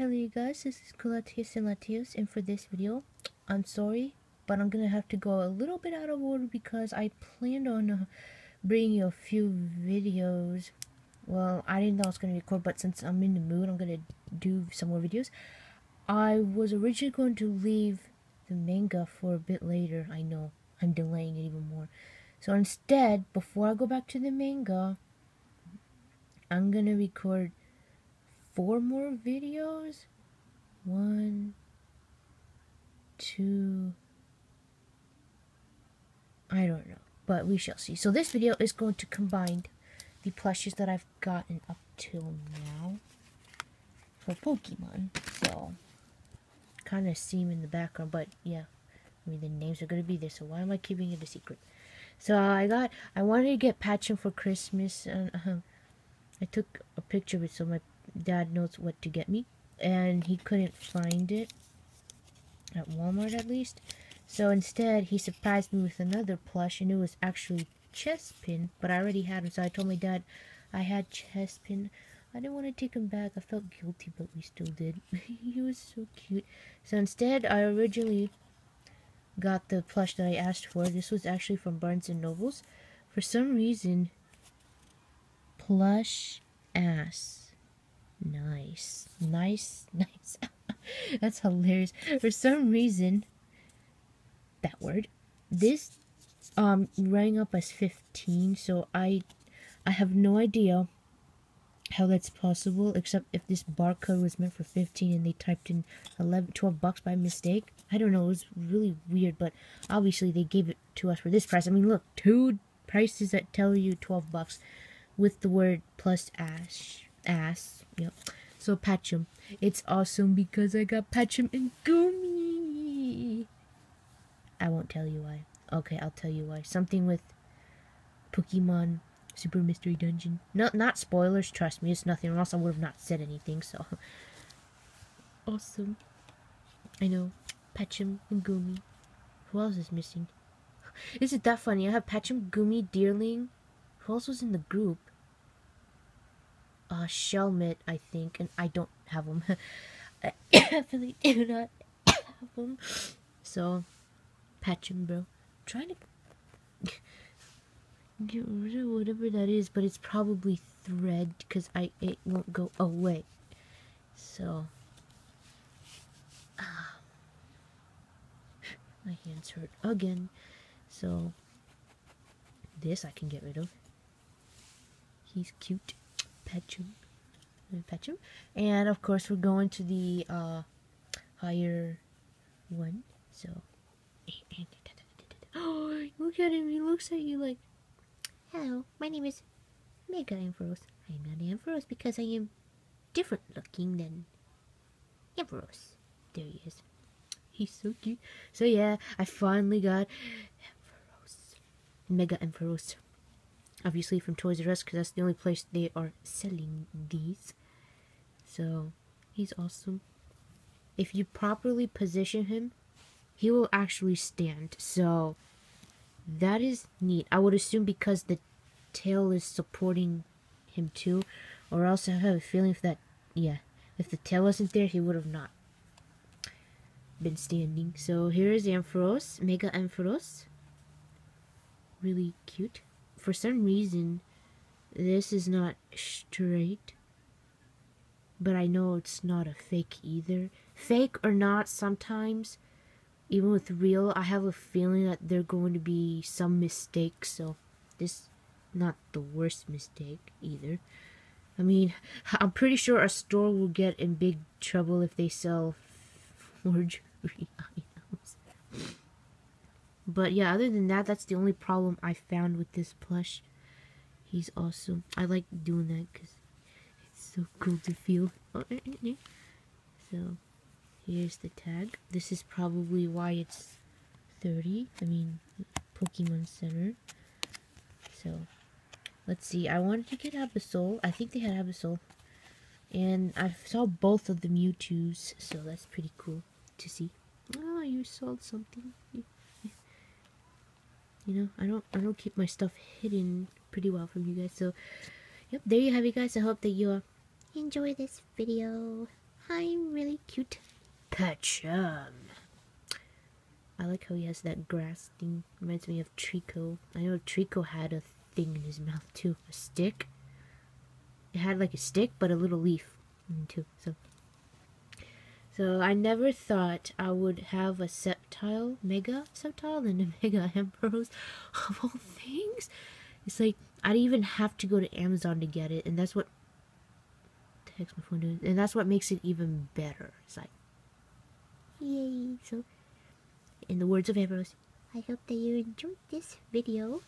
Hello you guys, this is CoolLatias and Latios and for this video, I'm sorry, but I'm gonna have to go a little bit out of order because I planned on uh, bringing you a few videos. Well, I didn't know I was gonna record, but since I'm in the mood, I'm gonna do some more videos. I was originally going to leave the manga for a bit later, I know, I'm delaying it even more. So instead, before I go back to the manga, I'm gonna record four more videos. One, two, I don't know, but we shall see. So this video is going to combine the plushies that I've gotten up till now for Pokemon. So kind of see them in the background, but yeah, I mean the names are gonna be there. So why am I keeping it a secret? So I got, I wanted to get Pancham for Christmas, and I took a picture of it so my dad knows what to get me, and he couldn't find it at Walmart at least. So instead, he surprised me with another plush, and it was actually chess pin, but I already had him. So I told my dad I had Chespin. I didn't want to take him back. I felt guilty, but we still did. he was so cute. So instead, I originally got the plush that I asked for. This was actually from Barnes and Nobles. For some reason, plush ass. Nice. Nice. Nice. That's hilarious. For some reason, that word, this um rang up as 15, so I I have no idea how that's possible except if this barcode was meant for 15 and they typed in 11 12 bucks by mistake i don't know it was really weird but obviously they gave it to us for this price i mean look two prices that tell you 12 bucks with the word plus ash ass yep so Pancham it's awesome because i got Pancham and Goomy i won't tell you why okay i'll tell you why something with pokemon Super Mystery Dungeon. Not not spoilers, trust me, it's nothing, or else I would have not said anything, so. Awesome. I know. Pancham and Goomy. Who else is missing? Is it that funny? I have Pancham, Goomy, Deerling. Who else was in the group? Uh, Shelmet, I think, and I don't have them. I definitely do not have them. So, Pancham, bro. I'm trying to get rid of whatever that is, but it's probably thread because I it won't go away. So ah, my hands hurt again. So this I can get rid of. He's cute. Pancham. Pancham. And of course we're going to the uh higher one. So oh look at him, he looks at you like Hello, my name is Mega Ampharos. I am not Ampharos because I am different looking than Ampharos. There he is. He's so cute. So yeah, I finally got Ampharos. Mega Ampharos. Obviously from Toys R Us because that's the only place they are selling these. So, he's awesome. If you properly position him, he will actually stand. So, that is neat. I would assume because the tail is supporting him too. Or else I have a feeling if that, yeah, if the tail wasn't there, he would have not been standing. So here is Ampharos, Mega Ampharos. Really cute. For some reason, this is not straight. But I know it's not a fake either. Fake or not, sometimes even with real, I have a feeling that there are going to be some mistakes. So this not the worst mistake either. I mean, I'm pretty sure a store will get in big trouble if they sell forgery items. But yeah, other than that, that's the only problem I found with this plush. He's awesome. I like doing that because it's so cool to feel. So, Here's the tag. This is probably why it's 30. I mean, Pokemon Center. So, let's see. I wanted to get Absol. I think they had Absol. And I saw both of the Mewtwo's, so that's pretty cool to see. Oh, you sold something. Know, I don't I don't keep my stuff hidden pretty well from you guys. So, yep, there you have it, guys. I hope that you uh, enjoy this video. I'm really cute. Pancham. I like how he has that grass thing. Reminds me of Treecko. I know Treecko had a thing in his mouth too. A stick. It had like a stick, but a little leaf too. So, so I never thought I would have a Sceptile, Mega Sceptile, and a Mega Ampharos of all things. It's like I'd even have to go to Amazon to get it, and that's what heck's my phone doing? And that's what makes it even better. It's like, Yay. So in the words of Ampharos, I hope that you enjoyed this video.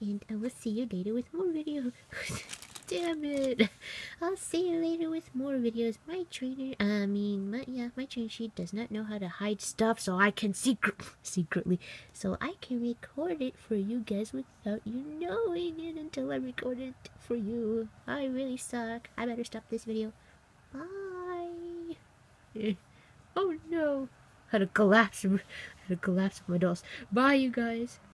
And I will see you later with more videos. damn it. I'll see you later with more videos. My trainer, I mean, my, yeah, my trainer, she does not know how to hide stuff, so I can secret, secretly, so I can record it for you guys without you knowing it until I record it for you. I really suck. I better stop this video. Bye. oh no. Had a collapse. Had a collapse of my dolls. Bye, you guys.